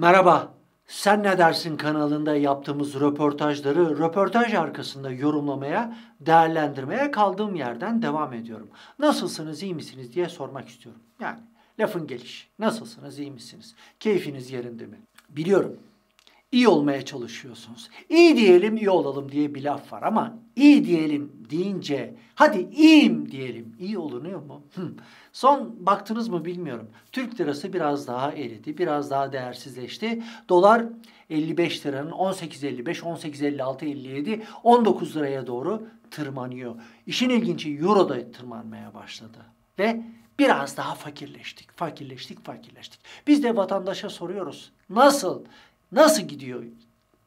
Merhaba. Sen ne dersin kanalında yaptığımız röportajları röportaj arkasında yorumlamaya, değerlendirmeye kaldığım yerden devam ediyorum. Nasılsınız, iyi misiniz diye sormak istiyorum. Yani lafın gelişi. Nasılsınız, iyi misiniz? Keyfiniz yerinde mi? Biliyorum. İyi olmaya çalışıyorsunuz. İyi diyelim, iyi olalım diye bir laf var ama iyi diyelim deyince hadi iyiyim diyelim. İyi olunuyor mu? Hmm. Son baktınız mı bilmiyorum. Türk lirası biraz daha eridi, biraz daha değersizleşti. Dolar 55 liranın 18.55, 18.56, 57, 19 liraya doğru tırmanıyor. İşin ilginci euro da tırmanmaya başladı. Ve biraz daha fakirleştik, fakirleştik, fakirleştik. Biz de vatandaşa soruyoruz. Nasıl? Nasıl gidiyor?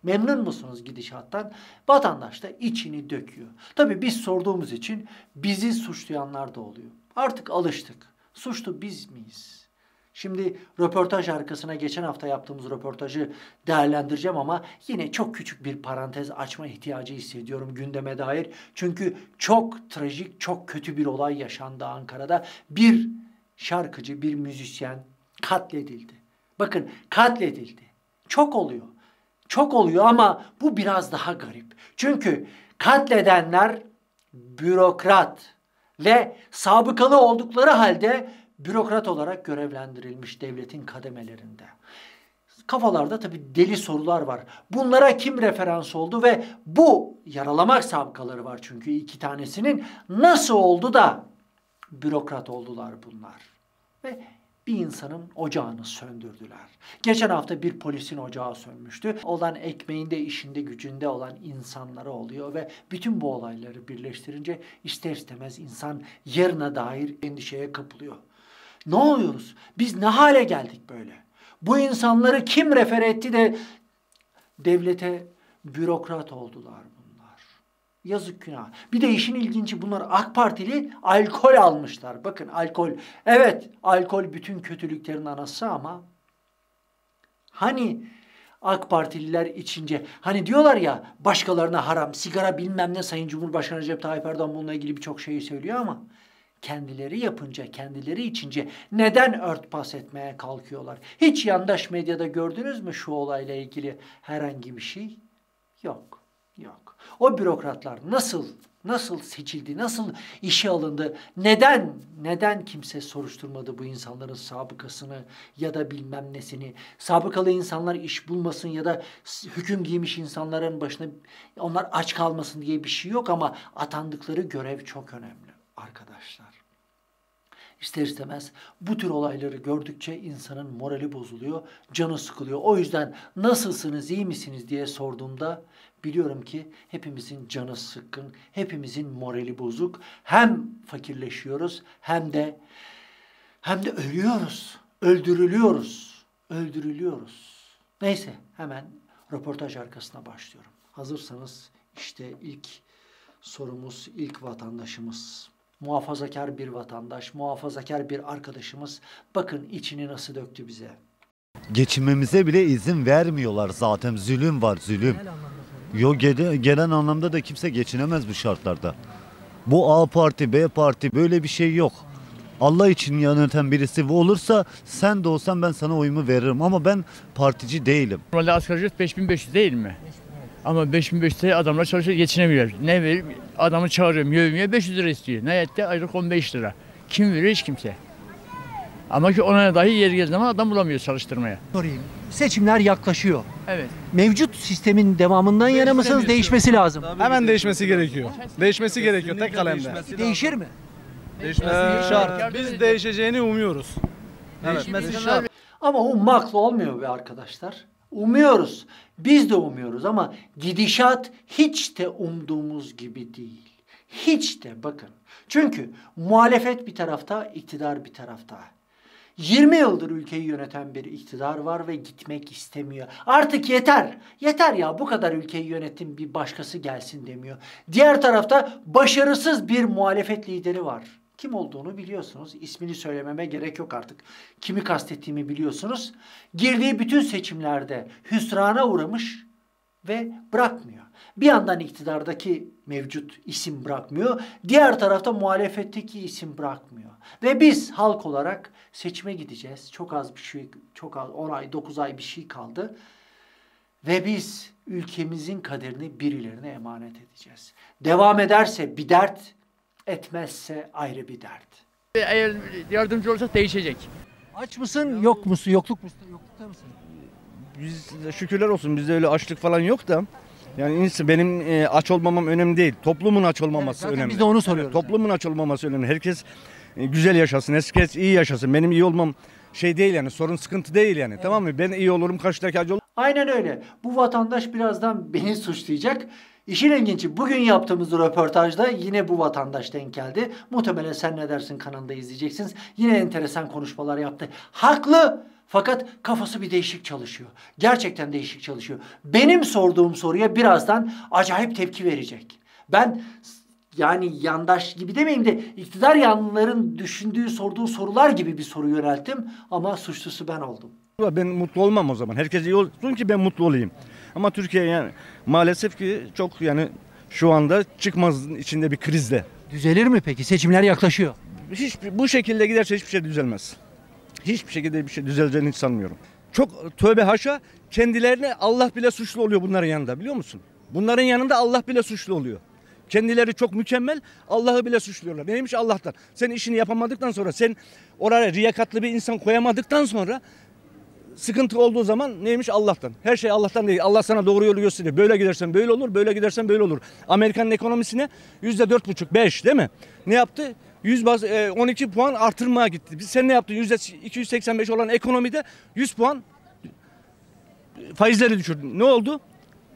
Memnun musunuz gidişattan? Vatandaş da içini döküyor. Tabii biz sorduğumuz için bizi suçlayanlar da oluyor. Artık alıştık. Suçlu biz miyiz? Şimdi röportaj arkasına geçen hafta yaptığımız röportajı değerlendireceğim ama yine çok küçük bir parantez açma ihtiyacı hissediyorum gündeme dair. Çünkü çok trajik, çok kötü bir olay yaşandı Ankara'da. Bir şarkıcı, bir müzisyen katledildi. Bakın katledildi. Çok oluyor. Çok oluyor ama bu biraz daha garip. Çünkü katledenler bürokrat ve sabıkalı oldukları halde bürokrat olarak görevlendirilmiş devletin kademelerinde. Kafalarda tabii deli sorular var. Bunlara kim referans oldu ve bu yaralamak sabıkaları var çünkü iki tanesinin nasıl oldu da bürokrat oldular bunlar. Ve bir insanın ocağını söndürdüler. Geçen hafta bir polisin ocağı sönmüştü. Olan ekmeğinde, işinde, gücünde olan insanlara oluyor ve bütün bu olayları birleştirince ister istemez insan yarına dair endişeye kapılıyor. Ne oluyoruz? Biz ne hale geldik böyle? Bu insanları kim refer etti de devlete bürokrat oldular bunlar. Yazık günah. Bir de işin ilginci bunlar AK Partili alkol almışlar. Bakın alkol. Evet alkol bütün kötülüklerin anası ama hani AK Partililer içince hani diyorlar ya başkalarına haram, sigara bilmem ne Sayın Cumhurbaşkanı Recep Tayyip Erdoğan bununla ilgili birçok şeyi söylüyor ama kendileri yapınca, kendileri içince neden örtbas etmeye kalkıyorlar? Hiç yandaş medyada gördünüz mü şu olayla ilgili herhangi bir şey? Yok, yok. O bürokratlar nasıl nasıl seçildi, nasıl işe alındı, neden neden kimse soruşturmadı bu insanların sabıkasını ya da bilmem nesini? Sabıkalı insanlar iş bulmasın ya da hüküm giymiş insanların başına onlar aç kalmasın diye bir şey yok ama atandıkları görev çok önemli arkadaşlar. İster istemez bu tür olayları gördükçe insanın morali bozuluyor, canı sıkılıyor. O yüzden nasılsınız, iyi misiniz diye sorduğumda biliyorum ki hepimizin canı sıkkın, hepimizin morali bozuk. Hem fakirleşiyoruz hem de hem de ölüyoruz, öldürülüyoruz, öldürülüyoruz. Neyse hemen röportaj arkasına başlıyorum. Hazırsanız işte ilk sorumuz, ilk vatandaşımız muhafazakar bir vatandaş, muhafazakar bir arkadaşımız bakın içini nasıl döktü bize. Geçinmemize bile izin vermiyorlar zaten. Zulüm var, zulüm. Yo gele- gelen anlamda da kimse geçinemez bu şartlarda. Bu A parti, B parti böyle bir şey yok. Allah için yöneten birisi olursa sen de olsan ben sana oyumu veririm ama ben partici değilim. Normalde asgari ücret 5500 değil mi? Ama 5500 liraya adamlar çalışıyor geçinemiyor. Ne verir? Adamı çağırıyorum yövmeye 500 lira istiyor. Ne etti? Aylık 15 lira. Kim veriyor? Hiç kimse. Ama ki ona dahi yer geldiği zaman adam bulamıyor çalıştırmaya. Sorayım. Seçimler yaklaşıyor. Evet. Mevcut sistemin devamından yana mısınız? Değişmesi lazım. Hemen değişmesi gerekiyor. Değişmesi gerekiyor tek kalemde. Değişir mi? Değişmesi şart. Biz değişeceğini umuyoruz. Değişmesi şart. Ama ummakla olmuyor be arkadaşlar. Umuyoruz. Biz de umuyoruz ama gidişat hiç de umduğumuz gibi değil. Hiç de bakın. Çünkü muhalefet bir tarafta, iktidar bir tarafta. 20 yıldır ülkeyi yöneten bir iktidar var ve gitmek istemiyor. Artık yeter. Yeter ya bu kadar ülkeyi yönettim bir başkası gelsin demiyor. Diğer tarafta başarısız bir muhalefet lideri var. Kim olduğunu biliyorsunuz. İsmini söylememe gerek yok artık. Kimi kastettiğimi biliyorsunuz. Girdiği bütün seçimlerde hüsrana uğramış ve bırakmıyor. Bir yandan iktidardaki mevcut isim bırakmıyor, diğer tarafta muhalefetteki isim bırakmıyor. Ve biz halk olarak seçime gideceğiz. Çok az bir şey, çok az 10 ay, 9 ay bir şey kaldı. Ve biz ülkemizin kaderini birilerine emanet edeceğiz. Devam ederse bir dert, etmezse ayrı bir dert. Eğer yardımcı olursak değişecek. Aç mısın, yok musun, yokluk musun, yoklukta mısın? Biz şükürler olsun bizde öyle açlık falan yok da yani insan benim e, aç olmamam önemli değil. Toplumun aç olmaması zaten önemli. biz de onu soruyoruz. Toplumun aç olmaması önemli. Herkes e, güzel yaşasın, herkes iyi yaşasın. Benim iyi olmam şey değil yani sorun sıkıntı değil yani tamam mı? Ben iyi olurum karşıdaki acı olur. Aynen öyle. Bu vatandaş birazdan beni suçlayacak. İşin ilginci bugün yaptığımız röportajda yine bu vatandaş denk geldi. Muhtemelen Sen Ne Dersin kanalında izleyeceksiniz. Yine enteresan konuşmalar yaptı. Haklı fakat kafası bir değişik çalışıyor. Gerçekten değişik çalışıyor. Benim sorduğum soruya birazdan acayip tepki verecek. Ben yani yandaş gibi demeyeyim de iktidar yanlıların düşündüğü, sorduğu sorular gibi bir soru yönelttim ama suçlusu ben oldum. Ben mutlu olmam o zaman. Herkes iyi olsun ki ben mutlu olayım. Ama Türkiye yani maalesef ki çok yani şu anda çıkmazın içinde bir krizde. Düzelir mi peki? Seçimler yaklaşıyor. Hiç bu şekilde giderse hiçbir şey düzelmez. Hiçbir şekilde bir şey düzeleceğini hiç sanmıyorum. Çok tövbe haşa kendilerine Allah bile suçlu oluyor bunların yanında biliyor musun? Bunların yanında Allah bile suçlu oluyor. Kendileri çok mükemmel, Allah'ı bile suçluyorlar. Neymiş Allah'tan? Sen işini yapamadıktan sonra, sen oraya riyakatlı bir insan koyamadıktan sonra sıkıntı olduğu zaman neymiş Allah'tan. Her şey Allah'tan değil. Allah sana doğru yolu gösteriyor. Böyle gidersen böyle olur, böyle gidersen böyle olur. Amerika'nın ekonomisine yüzde dört buçuk, beş değil mi? Ne yaptı? 100 baz, e, 12 puan artırmaya gitti. Biz sen ne yaptın? Yüzde 285 olan ekonomide 100 puan faizleri düşürdün. Ne oldu?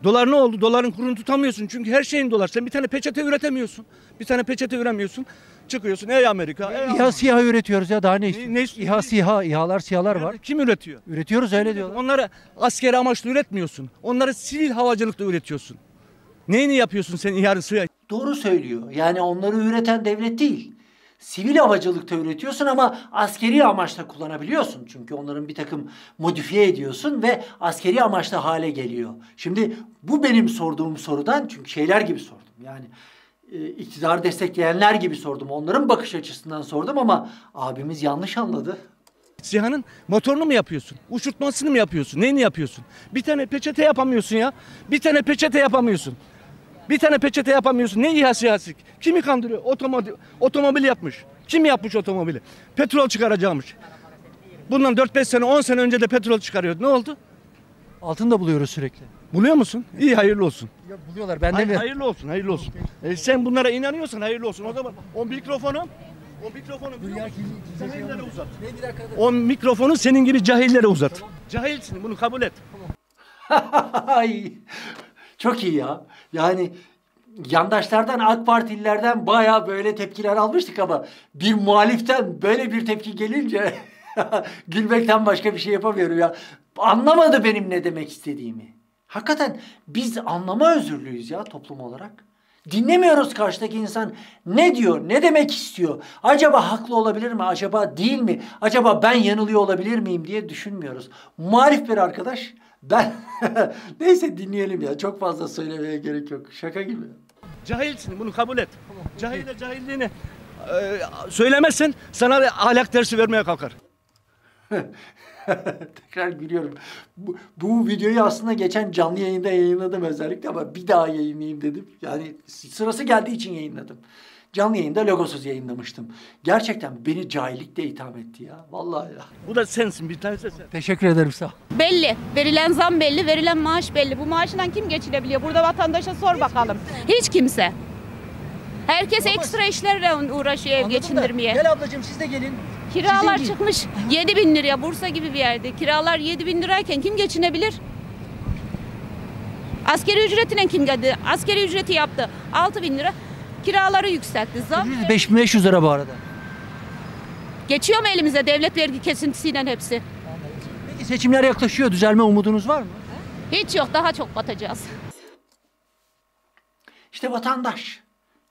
Dolar ne oldu? Doların kurunu tutamıyorsun. Çünkü her şeyin dolar. Sen bir tane peçete üretemiyorsun. Bir tane peçete üremiyorsun. Çıkıyorsun ey Amerika. Ey İHA. SİHA üretiyoruz ya daha ne Ne, istiyorsun? ne istiyorsun? İHA SİHA, İHA'lar SİHA'lar var. Kim üretiyor? Üretiyoruz öyle diyorlar. Onları askeri amaçlı üretmiyorsun. Onları sivil havacılıkla üretiyorsun. Neyini yapıyorsun sen İHA'lı suya? Doğru söylüyor. Yani onları üreten devlet değil. Sivil havacılıkta üretiyorsun ama askeri amaçla kullanabiliyorsun. Çünkü onların bir takım modifiye ediyorsun ve askeri amaçla hale geliyor. Şimdi bu benim sorduğum sorudan çünkü şeyler gibi sordum. Yani e, iktidarı destekleyenler gibi sordum. Onların bakış açısından sordum ama abimiz yanlış anladı. SİHA'nın motorunu mu yapıyorsun? Uçurtmasını mı yapıyorsun? Neyini yapıyorsun? Bir tane peçete yapamıyorsun ya. Bir tane peçete yapamıyorsun. Bir tane peçete yapamıyorsun. Ne İHA SİHA'sı? Kimi kandırıyor? Otomobil, otomobil yapmış. Kim yapmış otomobili? Petrol çıkaracakmış. Bundan 4-5 sene 10 sene önce de petrol çıkarıyordu. Ne oldu? Altın da buluyoruz sürekli. Buluyor musun? İyi hayırlı olsun. Ya buluyorlar ben de Hay- mi? hayırlı olsun, hayırlı olsun. E, sen bunlara inanıyorsan hayırlı olsun. O zaman o mikrofonu o mikrofonu musun? Cahillere uzat. O mikrofonu senin gibi cahillere uzat. Cahilsin bunu kabul et. Ay, çok iyi ya. Yani yandaşlardan AK Partililerden baya böyle tepkiler almıştık ama bir muhaliften böyle bir tepki gelince gülmekten başka bir şey yapamıyorum ya. Anlamadı benim ne demek istediğimi. Hakikaten biz anlama özürlüyüz ya toplum olarak. Dinlemiyoruz karşıdaki insan ne diyor, ne demek istiyor. Acaba haklı olabilir mi, acaba değil mi, acaba ben yanılıyor olabilir miyim diye düşünmüyoruz. Muhalif bir arkadaş ben neyse dinleyelim ya çok fazla söylemeye gerek yok. Şaka gibi. Cahilsin bunu kabul et. Cahile cahilliğini e, söylemezsen sana ahlak dersi vermeye kalkar. Tekrar gülüyorum. Bu, bu videoyu aslında geçen canlı yayında yayınladım özellikle ama bir daha yayınlayayım dedim. Yani sırası geldiği için yayınladım. Canlı yayında logosuz yayınlamıştım. Gerçekten beni cahillikle itham etti ya. Vallahi ya. Bu da sensin bir tanesi sen. Teşekkür ederim sağ ol. Belli. Verilen zam belli, verilen maaş belli. Bu maaşından kim geçinebiliyor? Burada vatandaşa sor bakalım. Hiç kimse. Herkes ekstra işlerle uğraşıyor ev Anladın da, geçindirmeye. Gel ablacığım siz de gelin. Kiralar Sizin gibi. çıkmış 7 bin liraya Bursa gibi bir yerde. Kiralar 7 bin lirayken kim geçinebilir? Askeri ücretine kim geldi? Askeri ücreti yaptı. 6 bin lira. Kiraları yükseltti. Zam 5500 lira bu arada. geçiyor mu elimize devlet vergi kesintisiyle hepsi? Peki seçimler yaklaşıyor. Düzelme umudunuz var mı? Hiç yok daha çok batacağız. İşte vatandaş.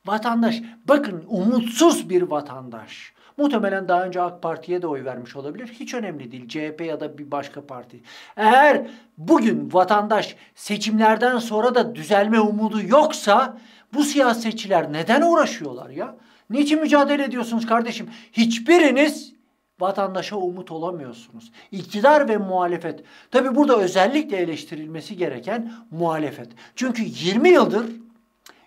Vatandaş. Bakın umutsuz bir vatandaş. Muhtemelen daha önce AK Parti'ye de oy vermiş olabilir. Hiç önemli değil. CHP ya da bir başka parti. Eğer bugün vatandaş seçimlerden sonra da düzelme umudu yoksa bu siyasetçiler neden uğraşıyorlar ya? Niçin mücadele ediyorsunuz kardeşim? Hiçbiriniz vatandaşa umut olamıyorsunuz. İktidar ve muhalefet. Tabi burada özellikle eleştirilmesi gereken muhalefet. Çünkü 20 yıldır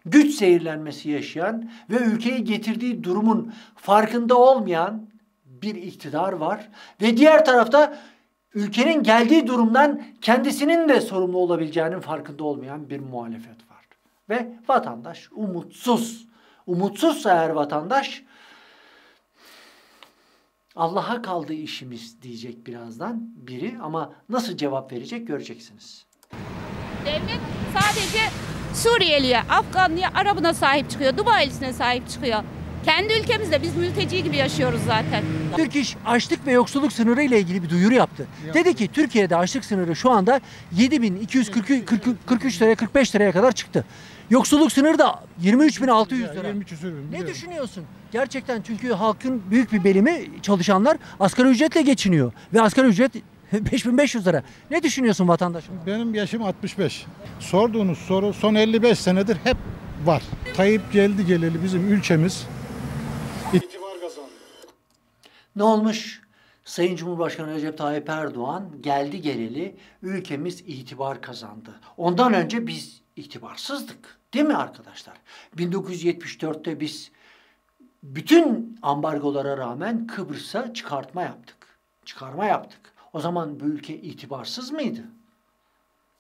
güç seyirlenmesi yaşayan ve ülkeyi getirdiği durumun farkında olmayan bir iktidar var. Ve diğer tarafta ülkenin geldiği durumdan kendisinin de sorumlu olabileceğinin farkında olmayan bir muhalefet var. Ve vatandaş umutsuz. Umutsuzsa eğer vatandaş Allah'a kaldı işimiz diyecek birazdan biri ama nasıl cevap verecek göreceksiniz. Devlet sadece Suriyeliye, Afganlıya, Arabına sahip çıkıyor. Dubailisine sahip çıkıyor. Kendi ülkemizde biz mülteci gibi yaşıyoruz zaten. Türk İş açlık ve yoksulluk sınırı ile ilgili bir duyuru yaptı. Dedi ki Türkiye'de açlık sınırı şu anda 7243 liraya 45 liraya kadar çıktı. Yoksulluk sınırı da 23600 lira. Ne düşünüyorsun? Gerçekten çünkü halkın büyük bir bölümü çalışanlar asgari ücretle geçiniyor ve asgari ücret 5500 lira. Ne düşünüyorsun vatandaşım? Benim yaşım 65. Sorduğunuz soru son 55 senedir hep var. Tayyip geldi geleli bizim ülkemiz itibar kazandı. Ne olmuş? Sayın Cumhurbaşkanı Recep Tayyip Erdoğan geldi geleli ülkemiz itibar kazandı. Ondan önce biz itibarsızdık. Değil mi arkadaşlar? 1974'te biz bütün ambargolara rağmen Kıbrıs'a çıkartma yaptık. Çıkarma yaptık. O zaman bu ülke itibarsız mıydı?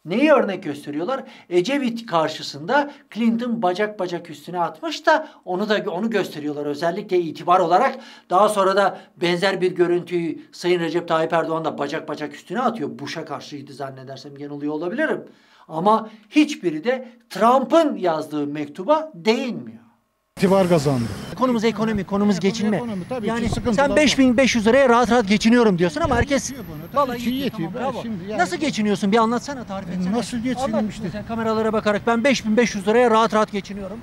Neyi örnek gösteriyorlar? Ecevit karşısında Clinton bacak bacak üstüne atmış da onu da onu gösteriyorlar özellikle itibar olarak. Daha sonra da benzer bir görüntüyü Sayın Recep Tayyip Erdoğan da bacak bacak üstüne atıyor. Bush'a karşıydı zannedersem yanılıyor olabilirim. Ama hiçbiri de Trump'ın yazdığı mektuba değinmiyor. İtibar kazandı. Konumuz ekonomi, konumuz geçinme. ekonomi, tabii ki yani sıkıntılar sen var. 5500 liraya rahat rahat geçiniyorum diyorsun ama herkes yetiyor bana, tabii vallahi ki yetiyor, yetiyor. tamam, Ben bravo. şimdi yani- Nasıl geçiniyorsun? Bir anlatsana, tarif etsene. Nasıl geçineyim Anlat? Sen kameralara bakarak ben 5500 liraya rahat rahat geçiniyorum.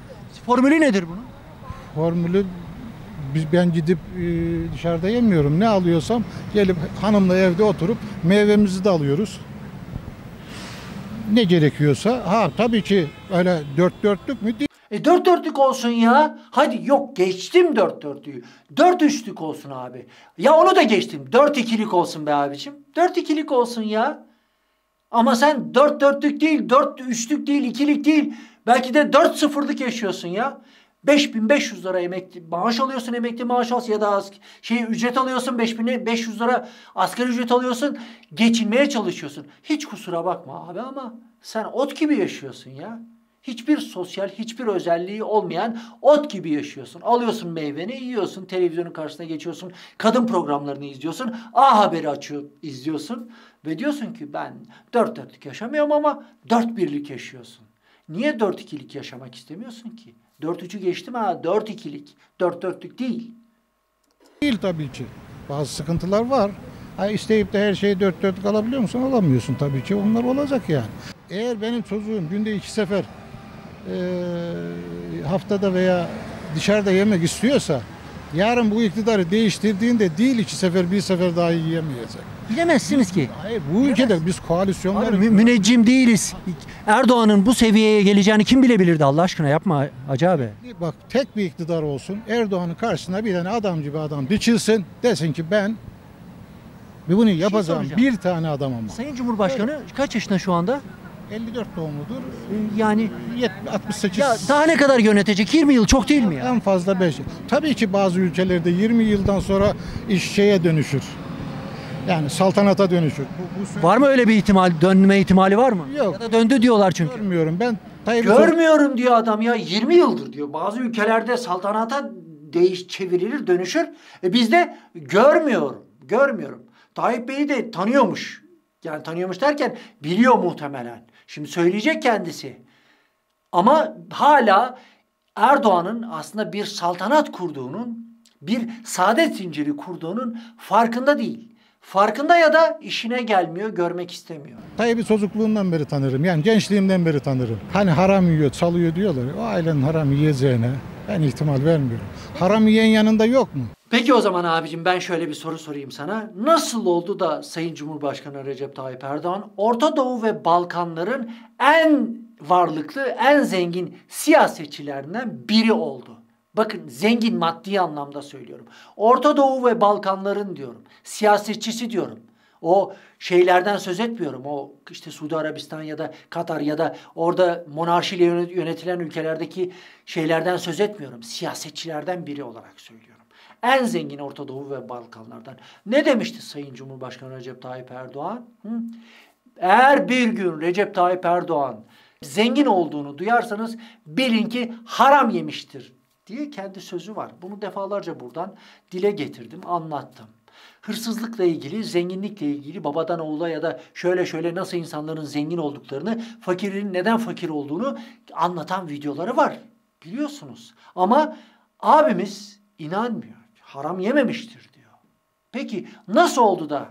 Formülü nedir bunun? Formülü biz ben gidip e, dışarıda yemiyorum. Ne alıyorsam gelip hanımla evde oturup meyvemizi de alıyoruz. Ne gerekiyorsa ha tabii ki öyle dört dörtlük mü değil. E dört dörtlük olsun ya. Hadi yok geçtim dört dörtlüğü. Dört üçlük olsun abi. Ya onu da geçtim. Dört ikilik olsun be abicim. Dört ikilik olsun ya. Ama sen dört dörtlük değil, dört üçlük değil, ikilik değil. Belki de dört sıfırlık yaşıyorsun ya. 5500 lira emekli maaş alıyorsun emekli maaş alıyorsun ya da az, şey ücret alıyorsun 5500 lira asgari ücret alıyorsun geçinmeye çalışıyorsun. Hiç kusura bakma abi ama sen ot gibi yaşıyorsun ya. Hiçbir sosyal, hiçbir özelliği olmayan ot gibi yaşıyorsun. Alıyorsun meyveni, yiyorsun, televizyonun karşısına geçiyorsun, kadın programlarını izliyorsun, A Haber'i açıyor, izliyorsun ve diyorsun ki ben dört dörtlük yaşamıyorum ama dört birlik yaşıyorsun. Niye dört ikilik yaşamak istemiyorsun ki? Dört üçü geçtim ha, dört ikilik, dört dörtlük değil. Değil tabii ki. Bazı sıkıntılar var. Ha, isteyip de her şeyi dört dörtlük alabiliyor musun? Alamıyorsun tabii ki. Onlar olacak yani. Eğer benim çocuğum günde iki sefer eee, haftada veya dışarıda yemek istiyorsa yarın bu iktidarı değiştirdiğinde değil iki sefer bir sefer daha yiyemeyecek. Bilemezsiniz ki. Hayır bu ülkede biz koalisyonlar mü- müneccim değiliz. Erdoğan'ın bu seviyeye geleceğini kim bilebilirdi Allah aşkına yapma Hacı abi. Bak tek bir iktidar olsun. Erdoğan'ın karşısına bir tane adam gibi adam biçilsin. Desin ki ben bunu yapacağım. soracağım. bir tane adam ama. Sayın Cumhurbaşkanı kaç yaşında şu anda? 54 doğumludur. Ee, Yani 70, 68. ya daha ne kadar yönetecek? 20 yıl çok değil mi ya? En fazla 5. Tabii ki bazı ülkelerde 20 yıldan sonra iş şeye dönüşür. Yani saltanata dönüşür. Bu, bu Var mı öyle bir ihtimal? Dönme ihtimali var mı? Yok. Ya da döndü diyorlar çünkü. görmüyorum. Ben Tayyip'i Görmüyorum diyor adam ya 20 yıldır diyor. Bazı ülkelerde saltanata değiş çevrilir dönüşür. E bizde görmüyorum. Görmüyorum. Tayyip Bey'i de tanıyormuş. Yani tanıyormuş derken biliyor muhtemelen. Şimdi söyleyecek kendisi. Ama hala Erdoğan'ın aslında bir saltanat kurduğunun, bir saadet zinciri kurduğunun farkında değil. Farkında ya da işine gelmiyor, görmek istemiyor. Tayyip'i çocukluğundan beri tanırım. Yani gençliğimden beri tanırım. Hani haram yiyor, çalıyor diyorlar. O ailenin haram yiyeceğine Ben ihtimal vermiyorum. Haram yiyen yanında yok mu? Peki o zaman abicim ben şöyle bir soru sorayım sana. Nasıl oldu da Sayın Cumhurbaşkanı Recep Tayyip Erdoğan Orta Doğu ve Balkanların en varlıklı, en zengin siyasetçilerinden biri oldu? Bakın zengin maddi anlamda söylüyorum. Orta Doğu ve Balkanların diyorum. Siyasetçisi diyorum. O şeylerden söz etmiyorum. O işte Suudi Arabistan ya da Katar ya da orada monarşiyle yönet- yönetilen ülkelerdeki şeylerden söz etmiyorum. Siyasetçilerden biri olarak söylüyorum. En zengin Orta Doğu ve Balkanlardan. Ne demişti Sayın Cumhurbaşkanı Recep Tayyip Erdoğan? Hı? Eğer bir gün Recep Tayyip Erdoğan zengin olduğunu duyarsanız bilin ki haram yemiştir diye kendi sözü var. Bunu defalarca buradan dile getirdim, anlattım. Hırsızlıkla ilgili, zenginlikle ilgili babadan oğula ya da şöyle şöyle nasıl insanların zengin olduklarını, fakirin neden fakir olduğunu anlatan videoları var. Biliyorsunuz. Ama abimiz inanmıyor. Haram yememiştir diyor. Peki nasıl oldu da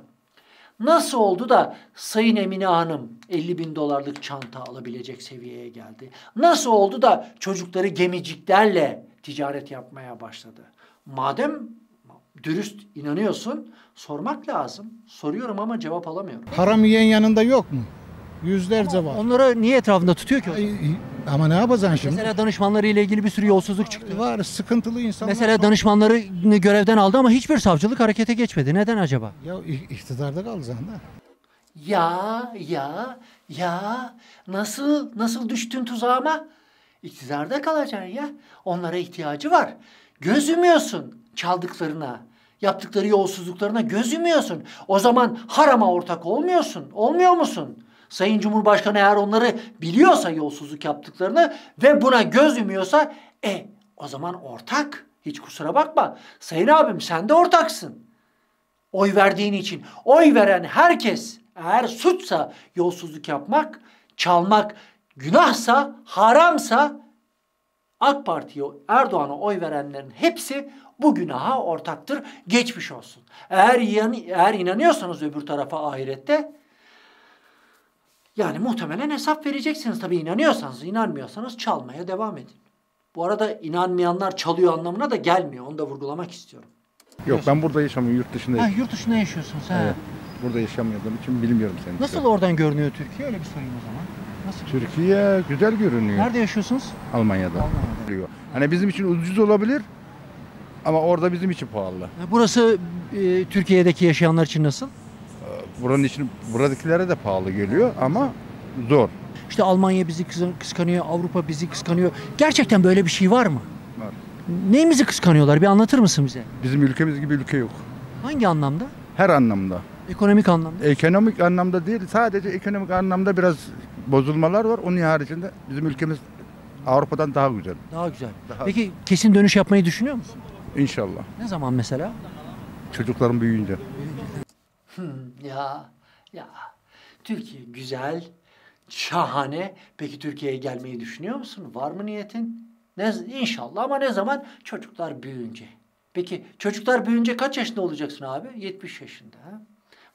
Nasıl oldu da Sayın Emine Hanım 50 bin dolarlık çanta alabilecek seviyeye geldi? Nasıl oldu da çocukları gemiciklerle ticaret yapmaya başladı? Madem dürüst inanıyorsun sormak lazım. Soruyorum ama cevap alamıyorum. Haram yiyen yanında yok mu? Yüzlerce var. Onları niye etrafında tutuyor ki? Ay, Ama ne yapacaksın şimdi? Mesela danışmanları ile ilgili bir sürü yolsuzluk çıktı. Var sıkıntılı insanlar. Mesela danışmanlarını görevden aldı ama hiçbir savcılık harekete geçmedi. Neden acaba? Ya iktidarda kalacaksın da. Ya ya ya nasıl nasıl düştün tuzağıma? İktidarda kalacaksın ya. Onlara ihtiyacı var. Göz yumuyorsun çaldıklarına, yaptıkları yolsuzluklarına göz yumuyorsun. O zaman harama ortak olmuyorsun. Olmuyor musun? Sayın Cumhurbaşkanı eğer onları biliyorsa yolsuzluk yaptıklarını ve buna göz yumuyorsa e o zaman ortak. Hiç kusura bakma. Sayın abim sen de ortaksın oy verdiğin için oy veren herkes eğer suçsa yolsuzluk yapmak, çalmak günahsa, haramsa AK Parti'ye, Erdoğan'a oy verenlerin hepsi bu günaha ortaktır. Geçmiş olsun. Eğer, eğer inanıyorsanız öbür tarafa ahirette yani muhtemelen hesap vereceksiniz. Tabii inanıyorsanız, inanmıyorsanız çalmaya devam edin. Bu arada inanmayanlar çalıyor anlamına da gelmiyor. Onu da vurgulamak istiyorum. Yok ben burada yaşamıyorum yurt dışında. Ha, yurt dışında yaşıyorsunuz. Ha. Evet. Burada yaşamadığım için bilmiyorum seni. Nasıl oradan görünüyor Türkiye? Öyle bir sorayım o zaman. Nasıl? Türkiye güzel görünüyor Nerede yaşıyorsunuz? Almanya'da. Almanya'da. Hani bizim için ucuz olabilir ama orada bizim için pahalı. Ha, Burası e, Türkiye'deki yaşayanlar için nasıl? Buranın için buradakilere de pahalı geliyor ama zor. İşte Almanya bizi kıs- kıskanıyor, Avrupa bizi kıskanıyor. Gerçekten böyle bir şey var mı? Var. Neyimizi kıskanıyorlar? Bir anlatır mısın bize? Bizim ülkemiz gibi ülke yok. Hangi anlamda? Her anlamda. Ekonomik anlamda. Ekonomik anlamda değil sadece ekonomik anlamda biraz bozulmalar var. Onun haricinde bizim ülkemiz Avrupa'dan daha güzel. Daha güzel. Daha- Peki kesin dönüş yapmayı düşünüyor musun? İnşallah. Ne zaman mesela? Çocukların büyüyünce. Hmm, ya ya Türkiye güzel, şahane. Peki Türkiye'ye gelmeyi düşünüyor musun? Var mı niyetin? Ne, inşallah ama ne zaman? Çocuklar büyüyünce. Peki çocuklar büyüyünce kaç yaşında olacaksın abi? 70 yaşında. Ha?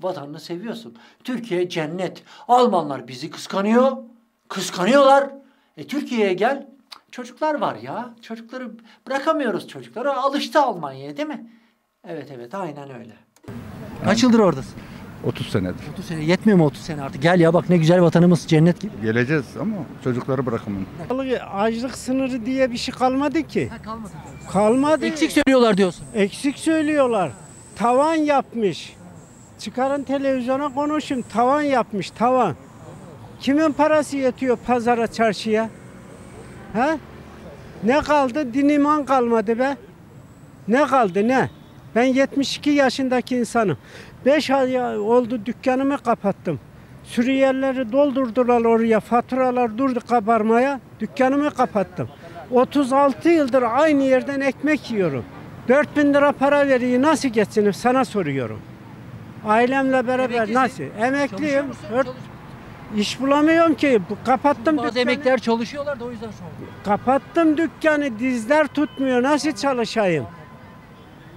Vatanını seviyorsun. Türkiye cennet. Almanlar bizi kıskanıyor. Kıskanıyorlar. E Türkiye'ye gel. Çocuklar var ya. Çocukları bırakamıyoruz çocukları. Alıştı Almanya'ya değil mi? Evet evet aynen öyle. Kaç yıldır oradasın? 30 senedir. 30 sene. Yetmiyor mu 30 sene artık? Gel ya bak ne güzel vatanımız cennet gibi. Geleceğiz ama çocukları bırakamam. Açlık sınırı diye bir şey kalmadı ki. Ha, kalmadı. Kalmadı. Eksik söylüyorlar diyorsun. Eksik söylüyorlar. Tavan yapmış. Çıkarın televizyona konuşun. Tavan yapmış, tavan. Kimin parası yetiyor pazara, çarşıya? Ha? Ne kaldı? Din iman kalmadı be. Ne kaldı ne? Ben 72 yaşındaki insanım. 5 ay oldu dükkanımı kapattım. Suriyelileri doldurdular oraya, faturalar durdu kabarmaya. Dükkanımı kapattım. 36 yıldır aynı yerden ekmek yiyorum. 4000 lira para veriyor nasıl geçinir sana soruyorum. Ailemle beraber Emeklisin. nasıl? Emekliyim. Çalışıyor musun? Dört- Çalış- İş bulamıyorum ki. Bu- Kapattım Bazı dükkanı. emekliler çalışıyorlar da o yüzden sordum. Kapattım dükkanı. Dizler tutmuyor. Nasıl çalışayım?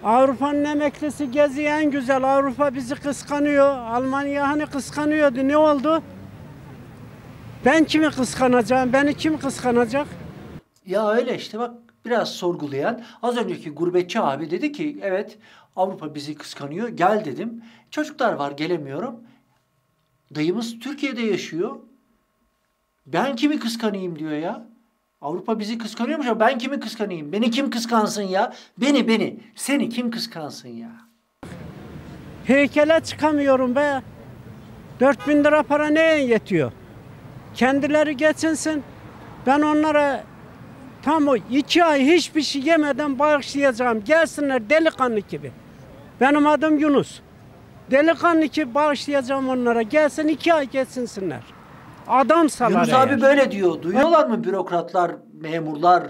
Avrupa'nın emeklisi geziyor en güzel. Avrupa bizi kıskanıyor. Almanya hani kıskanıyordu. Ne oldu? Ben kimi kıskanacağım? Beni kim kıskanacak? Ya öyle işte bak biraz sorgulayan az önceki gurbetçi abi dedi ki evet Avrupa bizi kıskanıyor gel dedim. Çocuklar var gelemiyorum. Dayımız Türkiye'de yaşıyor. Ben kimi kıskanayım diyor ya. Avrupa bizi kıskanıyormuş ama ben kimi kıskanayım? Beni kim kıskansın ya? Beni beni. Seni kim kıskansın ya? Heykele çıkamıyorum be. 4000 lira para neye yetiyor? Kendileri geçinsin. Ben onlara tam o iki ay hiçbir şey yemeden bağışlayacağım. Gelsinler delikanlı gibi. Benim adım Yunus. Delikanlı gibi bağışlayacağım onlara. Gelsin iki ay geçinsinler. Adamsalar Yunus eğer. abi böyle diyor. Duyuyorlar mı bürokratlar, memurlar,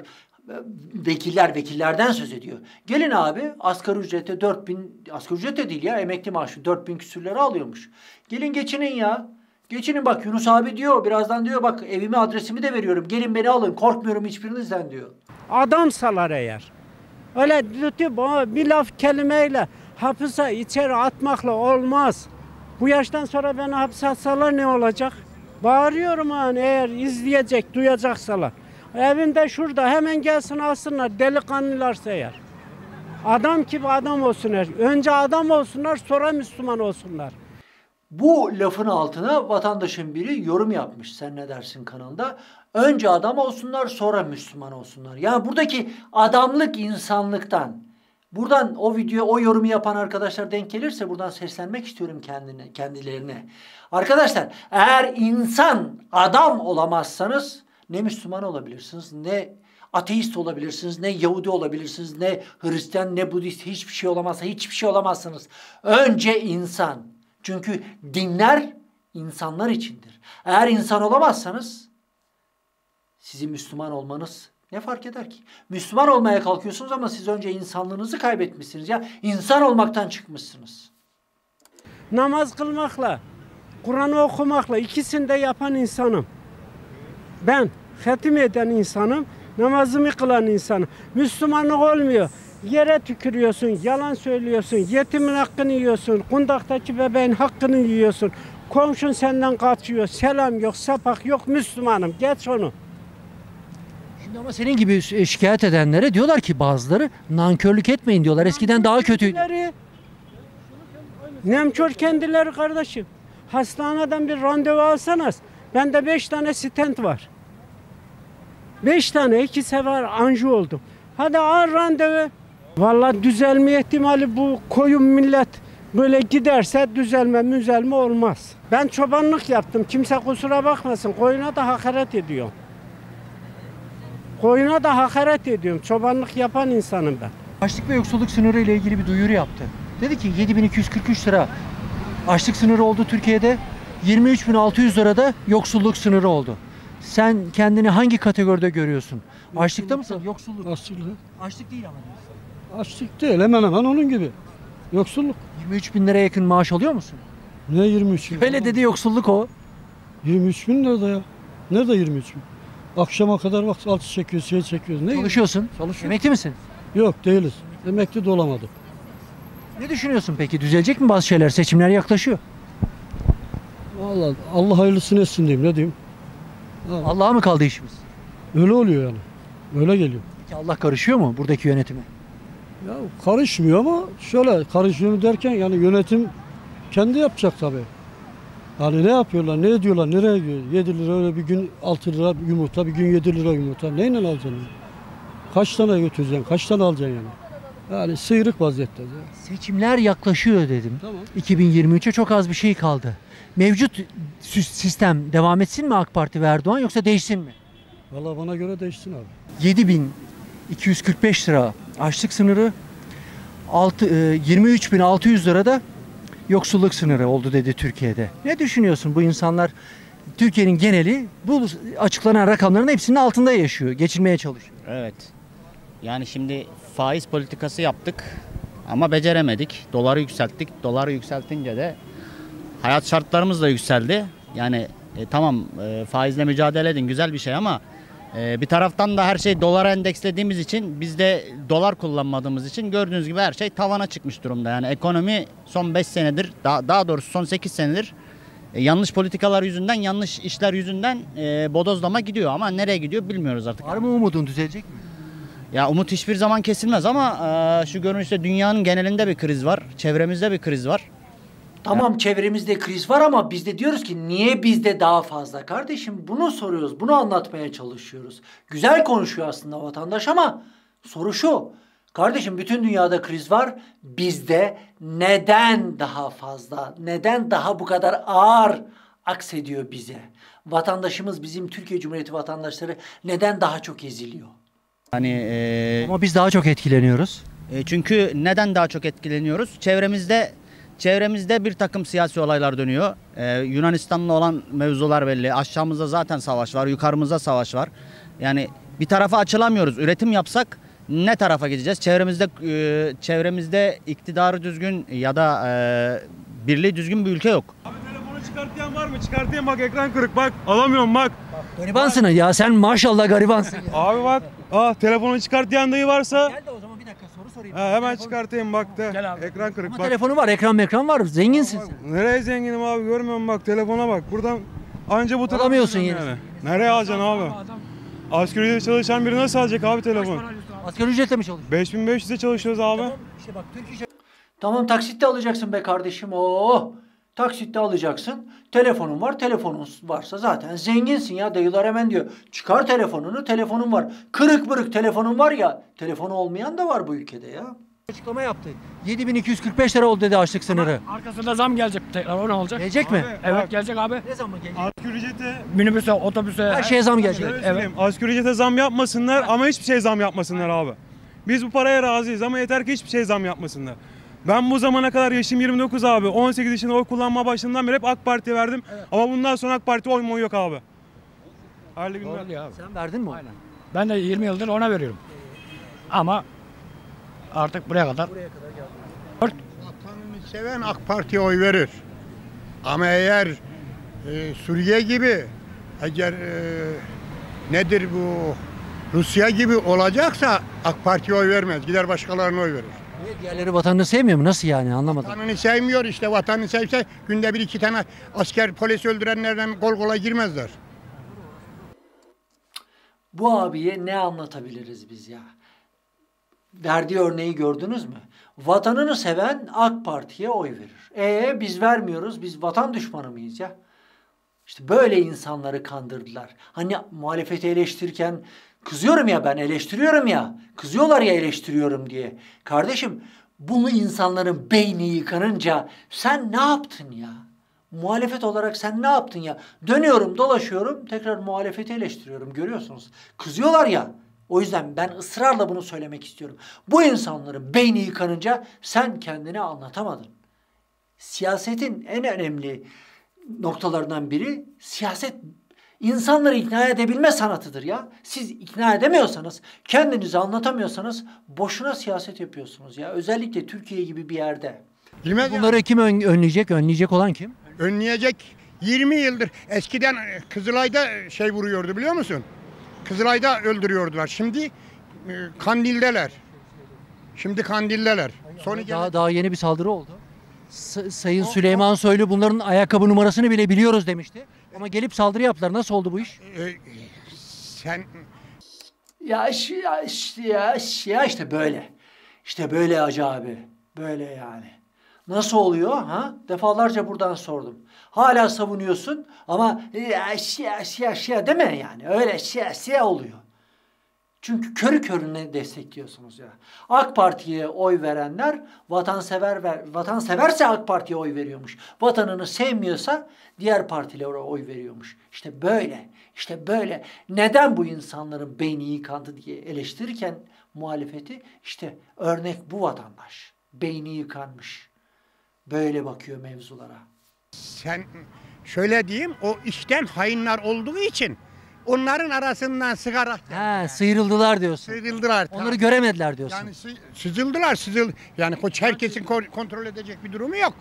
vekiller, vekillerden söz ediyor. Gelin abi asgari ücrete 4000, asgari ücret de değil ya emekli maaşı 4000 küsürleri alıyormuş. Gelin geçinin ya. Geçinin bak Yunus abi diyor birazdan diyor bak evimi adresimi de veriyorum. Gelin beni alın korkmuyorum hiçbirinizden diyor. adamsalar eğer. Öyle tutup bir laf kelimeyle hapise içeri atmakla olmaz. Bu yaştan sonra beni hapse atsalar ne olacak? Bağırıyorum yani eğer izleyecek, duyacaksalar. Evinde şurada hemen gelsin alsınlar delikanlılarsa eğer. Adam gibi adam olsunlar. Önce adam olsunlar sonra Müslüman olsunlar. Bu lafın altına vatandaşın biri yorum yapmış. Sen ne dersin kanalda? Önce adam olsunlar sonra Müslüman olsunlar. Yani buradaki adamlık insanlıktan. Buradan o video o yorumu yapan arkadaşlar denk gelirse buradan seslenmek istiyorum kendine, kendilerine. Arkadaşlar eğer insan adam olamazsanız ne Müslüman olabilirsiniz ne ateist olabilirsiniz, ne Yahudi olabilirsiniz, ne Hristiyan, ne Budist hiçbir şey olamazsa hiçbir şey olamazsınız. Önce insan. Çünkü dinler insanlar içindir. Eğer insan olamazsanız sizin Müslüman olmanız ne fark eder ki? Müslüman olmaya kalkıyorsunuz ama siz önce insanlığınızı kaybetmişsiniz ya. İnsan olmaktan çıkmışsınız. namaz kılmakla, Kur'an okumakla ikisini de yapan insanım. Ben hatim eden insanım, namazımı kılan insanım. Müslümanlık olmuyor. Yere tükürüyorsun, yalan söylüyorsun, yetimin hakkını yiyorsun, kundaktaki bebeğin hakkını yiyorsun. Komşun senden kaçıyor, selam yok, sapak yok, Müslümanım. Geç onu. Şimdi ama senin gibi şikayet edenlere diyorlar ki bazıları nankörlük etmeyin diyorlar. Eskiden daha kötüydü. Kendileri, Nemkör kendileri kardeşim. Hastaneden bir randevu alsanız. Bende beş tane stent var. Beş tane iki sefer anju oldum. Hadi al randevu. Vallahi düzelme ihtimali bu koyun millet böyle giderse düzelme müzelme olmaz. Ben çobanlık yaptım. Kimse kusura bakmasın. Koyuna da hakaret ediyorum. Koyuna da hakaret ediyorum. Çobanlık yapan insanım ben. Açlık ve yoksulluk sınırı ile ilgili bir duyuru yaptı. Dedi ki 7243 lira açlık sınırı oldu Türkiye'de. 23600 lira da yoksulluk sınırı oldu. Sen kendini hangi kategoride görüyorsun? Açlıkta mısın? Yoksulluk. Açlık, Açlık değil ama. Açlık değil hemen hemen onun gibi. Yoksulluk. 23 bin liraya yakın maaş alıyor musun? Ne 23 bin? Öyle dedi yoksulluk o. 23 bin nerede ya? Nerede 23 bin? Akşama kadar bak altı çekiyoruz, şey çekiyoruz. Ne? Çalışıyorsun. Çalışıyorum. Emekli misin? Yok değiliz. Emekli de olamadık. Ne düşünüyorsun peki? Düzelecek mi bazı şeyler? Seçimler yaklaşıyor. Vallahi Allah hayırlısını etsin diyeyim ne diyeyim. Ha, Allah'a mı kaldı işimiz? Öyle oluyor yani. Öyle geliyor. Peki Allah karışıyor mu buradaki yönetime? Ya karışmıyor ama şöyle karışıyor derken yani yönetim kendi yapacak tabii. Yani ne yapıyorlar, ne ediyorlar, nereye gidiyor? 7 lira öyle bir gün 6 lira yumurta, bir gün 7 lira yumurta. Neyle alacaksın? yani? Kaç tane götüreceksin, kaç tane alacaksın yani? Yani sıyrık vaziyette. Seçimler yaklaşıyor dedim. Tamam. 2023'e çok az bir şey kaldı. Mevcut sistem devam etsin mi AK Parti ve Erdoğan yoksa değişsin mi? Valla bana göre değişsin abi. 7245 lira açlık sınırı, 6, e, 23600 lira da yoksulluk sınırı oldu dedi Türkiye'de. Ne düşünüyorsun bu insanlar? Türkiye'nin geneli bu açıklanan rakamların hepsinin altında yaşıyor, geçinmeye çalışıyor. Evet. Yani şimdi faiz politikası yaptık ama beceremedik. Doları yükselttik. Doları yükseltince de hayat şartlarımız da yükseldi. Yani e, tamam e, faizle mücadele edin güzel bir şey ama e, bir taraftan da her şey dolara endekslediğimiz için biz de dolar kullanmadığımız için gördüğünüz gibi her şey tavana çıkmış durumda. Yani ekonomi son 5 senedir daha, daha doğrusu son 8 senedir e, yanlış politikalar yüzünden yanlış işler yüzünden e, bodozlama gidiyor ama nereye gidiyor bilmiyoruz artık. Var mı umudun düzelecek mi? Ya umut hiçbir zaman kesilmez ama e, şu görünüşte dünyanın genelinde bir kriz var. Çevremizde bir kriz var. Tamam çevremizde kriz var ama biz de diyoruz ki niye bizde daha fazla? Kardeşim bunu soruyoruz, bunu anlatmaya çalışıyoruz. Güzel konuşuyor aslında vatandaş ama soru şu. Kardeşim bütün dünyada kriz var. Bizde neden daha fazla? Neden daha bu kadar ağır aksediyor bize? Vatandaşımız bizim Türkiye Cumhuriyeti vatandaşları neden daha çok eziliyor? Hani e, Ama biz daha çok etkileniyoruz. E, çünkü neden daha çok etkileniyoruz? Çevremizde çevremizde bir takım siyasi olaylar dönüyor. E, Yunanistan'la olan mevzular belli. Aşağımızda zaten savaş var, yukarımızda savaş var. Yani bir tarafa açılamıyoruz. Üretim yapsak ne tarafa gideceğiz? Çevremizde e, çevremizde iktidarı düzgün ya da e, birliği düzgün bir ülke yok. Telefonu çıkartmayan var mı? Çıkartayım bak ekran kırık bak. Alamıyorum bak. Garibansın ya sen maşallah garibansın ya. Abi bak. Ah telefonu çıkartmayan dayı varsa. Ha, hemen çıkartayım bak de. Ekran kırık Ama bak. telefonu var, ekran ekran var. Zenginsin sen. Nereye zenginim abi görmüyor musun bak telefona bak. Buradan anca bu telefonu Alamıyorsun yenisini. Nereye alacaksın abi? Asgari ücretle çalışan biri nasıl alacak abi telefon? Asgari ücretle mi çalışıyorsun? 5500'e çalışıyoruz abi. İşte bak Türk İş Tamam taksitte alacaksın be kardeşim. Oo. Taksitte alacaksın. Telefonun var. Telefonun varsa zaten zenginsin ya. Dayılar hemen diyor. Çıkar telefonunu. Telefonun var. Kırık bırık telefonun var ya. Telefonu olmayan da var bu ülkede ya. açıklama yaptı. 7245 lira oldu dedi açlık sınırı. Arkasında zam gelecek tekrar o ne olacak? Gelecek mi? Evet gelecek abi. Ne zaman gelecek? Asgari ücrete Minibüse, otobüse. Her şeye zam gelecek. Şöyle söyleyeyim, Asgari ücrete zam yapmasınlar ama hiçbir şey zam yapmasınlar abi. Biz bu paraya razıyız ama yeter ki hiçbir şey zam yapmasınlar. Ben bu zamana kadar yaşım 29 abi. 18 yaşında oy kullanma başından beri hep AK Parti'ye verdim. Ama bundan sonra AK Parti oy mu yok abi. Hayırlı günler. Doğru abi. Sen verdin mi? oy? Ben de 20 yıldır ona veriyorum. Ama artık buraya kadar. Vatanını seven AK Parti'ye oy verir. Ama eğer e, Suriye gibi eğer e, nedir bu Rusya gibi olacaksa AK Parti'ye oy vermez. Gider başkalarına oy verir. Niye diğerleri vatanını sevmiyor mu? Nasıl yani anlamadım. Vatanını sevmiyor işte vatanını sevse günde bir iki tane asker polis öldürenlerden kol kola girmezler. Bu abiye ne anlatabiliriz biz ya? Verdiği örneği gördünüz mü? Vatanını seven AK Parti'ye oy verir. E biz vermiyoruz. Biz vatan düşmanı mıyız ya? İşte böyle insanları kandırdılar. Hani muhalefeti eleştirirken kızıyorum ya ben eleştiriyorum ya. Kızıyorlar ya eleştiriyorum diye. Kardeşim bunu insanların beyni yıkanınca sen ne yaptın ya? Muhalefet olarak sen ne yaptın ya? Dönüyorum, dolaşıyorum, tekrar muhalefeti eleştiriyorum. Görüyorsunuz. Kızıyorlar ya. O yüzden ben ısrarla bunu söylemek istiyorum. Bu insanların beyni yıkanınca sen kendini anlatamadın. Siyasetin en önemli noktalarından biri siyaset insanları ikna edebilme sanatıdır ya. Siz ikna edemiyorsanız, kendinizi anlatamıyorsanız boşuna siyaset yapıyorsunuz ya. Özellikle Türkiye gibi bir yerde. Bilmez ya. Bunları kim ön- önleyecek? Önleyecek olan kim? Önleyecek 20 yıldır eskiden e, Kızılay'da şey vuruyordu biliyor musun? Kızılay'da öldürüyordular. Şimdi e, Kandil'deler. Şimdi Kandil'deler. Sonu gene- Daha, daha yeni bir saldırı oldu. S- Sayın Süleyman Soylu bunların ayakkabı numarasını bile biliyoruz demişti. Ama gelip saldırı yaptılar. Nasıl oldu bu iş? E, sen Ya, iş- ya, işte, ya, ya işte böyle. İşte böyle Hacı abi. Böyle yani. Nasıl oluyor ha? Defalarca buradan sordum. Hala savunuyorsun ama ya şia şia şia deme yani. Öyle şia şia oluyor. Çünkü körü körüne destekliyorsunuz ya. AK Parti'ye oy verenler vatansever ver, vatanseverse AK Parti'ye oy veriyormuş. Vatanını sevmiyorsa diğer partilere oy veriyormuş. İşte böyle. İşte böyle. Neden bu insanların beyni yıkandı diye eleştirirken muhalefeti işte örnek bu vatandaş. Beyni yıkanmış. Böyle bakıyor mevzulara. sen şöyle diyeyim o işten hainler olduğu için onların arasından sigara He, sıyrıldılar diyorsun. sıyrıldılar. Onları göremediler diyorsun. Yani sı- sızıldılar sızıl. Yani koç herkesin ko- kontrol edecek bir durumu yok.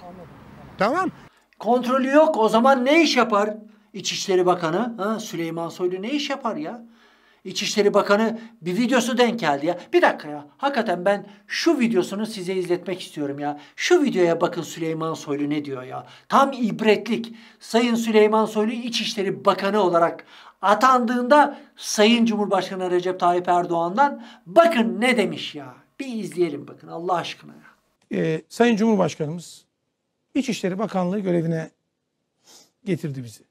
Tamam. Kontrolü yok. O zaman ne iş yapar İçişleri Bakanı? Ha, Süleyman Soylu ne iş yapar ya? İçişleri Bakanı bir videosu denk geldi ya. Bir dakika ya. Hakikaten ben şu videosunu size izletmek istiyorum ya. Şu videoya bakın Süleyman Soylu ne diyor ya. Tam ibretlik. Sayın Süleyman Soylu İçişleri Bakanı olarak atandığında Sayın Cumhurbaşkanı Recep Tayyip Erdoğan'dan bakın ne demiş ya. Bir izleyelim bakın Allah aşkına ya. Ee, Sayın Cumhurbaşkanımız İçişleri Bakanlığı görevine getirdi bizi.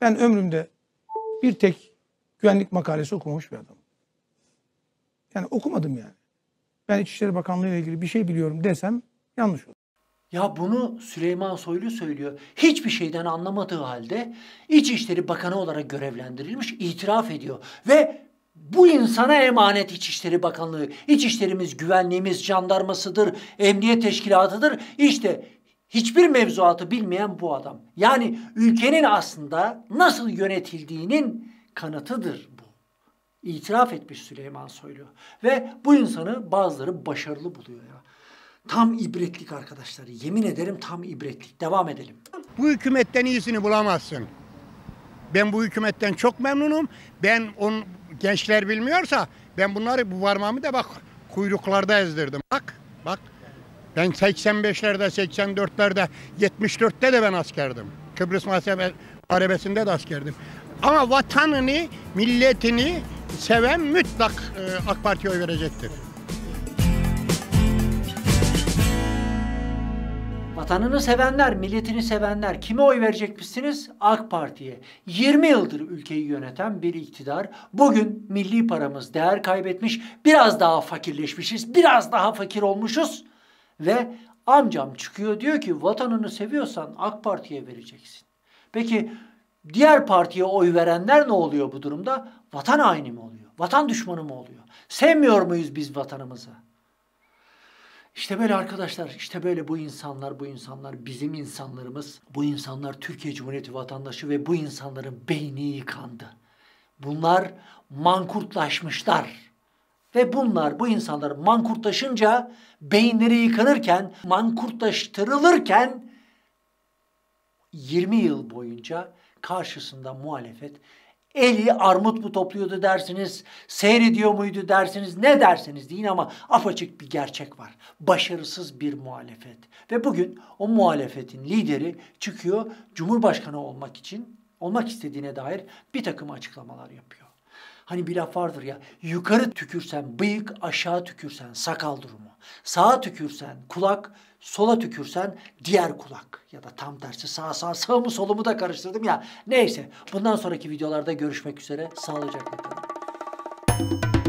Ben ömrümde bir tek güvenlik makalesi okumamış bir adamım. Yani okumadım yani. Ben İçişleri Bakanlığı ile ilgili bir şey biliyorum desem yanlış olur. Ya bunu Süleyman Soylu söylüyor. Hiçbir şeyden anlamadığı halde İçişleri Bakanı olarak görevlendirilmiş, itiraf ediyor. Ve bu insana emanet İçişleri Bakanlığı. İçişlerimiz güvenliğimiz, jandarmasıdır, emniyet teşkilatıdır. İşte hiçbir mevzuatı bilmeyen bu adam. Yani ülkenin aslında nasıl yönetildiğinin kanıtıdır bu. İtiraf etmiş Süleyman Soylu. Ve bu insanı bazıları başarılı buluyor ya. Tam ibretlik arkadaşlar. Yemin ederim tam ibretlik. Devam edelim. Bu hükümetten iyisini bulamazsın. Ben bu hükümetten çok memnunum. Ben on gençler bilmiyorsa ben bunları bu varmamı da bak kuyruklarda ezdirdim. Bak bak ben 85'lerde 84'lerde 74'te de ben askerdim. Kıbrıs Muharebesi'nde de askerdim. Ama vatanını, milletini seven mutlak e, AK Parti'ye verecektir. Vatanını sevenler, milletini sevenler kime oy verecekmişsiniz? AK Parti'ye. 20 yıldır ülkeyi yöneten bir iktidar. Bugün milli paramız değer kaybetmiş, biraz daha fakirleşmişiz, biraz daha fakir olmuşuz. Ve amcam çıkıyor diyor ki vatanını seviyorsan AK Parti'ye vereceksin. Peki diğer partiye oy verenler ne oluyor bu durumda? Vatan haini mi oluyor? Vatan düşmanı mı oluyor? Sevmiyor muyuz biz vatanımızı? İşte böyle arkadaşlar, işte böyle bu insanlar, bu insanlar bizim insanlarımız. Bu insanlar Türkiye Cumhuriyeti vatandaşı ve bu insanların beyni yıkandı. Bunlar mankurtlaşmışlar. Ve bunlar, bu insanlar mankurtlaşınca, beyinleri yıkanırken, mankurtlaştırılırken 20 yıl boyunca karşısında muhalefet eli armut mu topluyordu dersiniz, seyrediyor muydu dersiniz, ne derseniz deyin ama apaçık bir gerçek var. Başarısız bir muhalefet. Ve bugün o muhalefetin lideri çıkıyor Cumhurbaşkanı olmak için, olmak istediğine dair bir takım açıklamalar yapıyor. Hani bir laf vardır ya, yukarı tükürsen bıyık, aşağı tükürsen sakal durumu. Sağa tükürsen kulak, sola tükürsen diğer kulak. Ya da tam tersi sağ sağ sağımı solumu da karıştırdım ya. Neyse bundan sonraki videolarda görüşmek üzere. Sağlıcakla kalın.